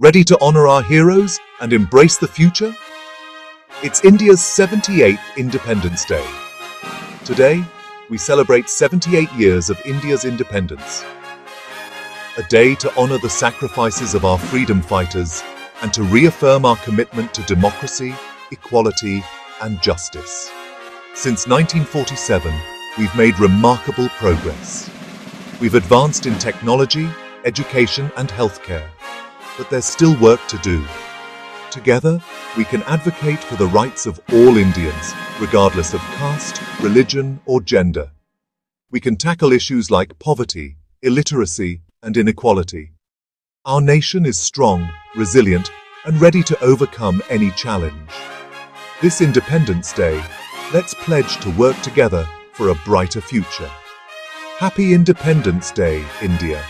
Ready to honor our heroes and embrace the future? It's India's 78th Independence Day. Today, we celebrate 78 years of India's independence. A day to honor the sacrifices of our freedom fighters and to reaffirm our commitment to democracy, equality, and justice. Since 1947, we've made remarkable progress. We've advanced in technology, education, and healthcare, but there's still work to do. Together, we can advocate for the rights of all Indians, regardless of caste, religion, or gender. We can tackle issues like poverty, illiteracy, and inequality. Our nation is strong, resilient, and ready to overcome any challenge. This Independence Day, let's pledge to work together for a brighter future. Happy Independence Day, India.